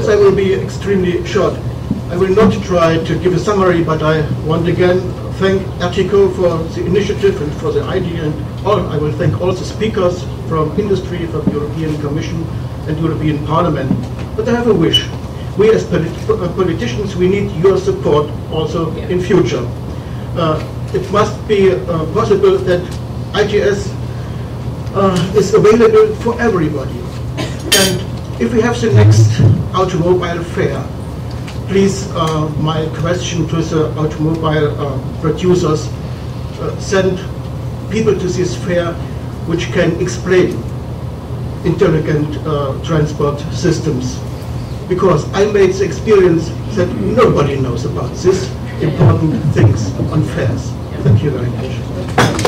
Yes, I will be extremely short. I will not try to give a summary, but I want again thank ERTICO for the initiative and for the idea, and all, I will thank all the speakers from industry, from European Commission and European Parliament. But I have a wish. We as polit uh, politicians, we need your support also Yeah. in future. Uh, it must be uh, possible that ITS uh, is available for everybody. And if we have the next automobile fair, please, uh, my question to the automobile uh, producers, uh, send people to this fair which can explain intelligent uh, transport systems. Because I made the experience that nobody knows about these important things on fairs. Thank you very much.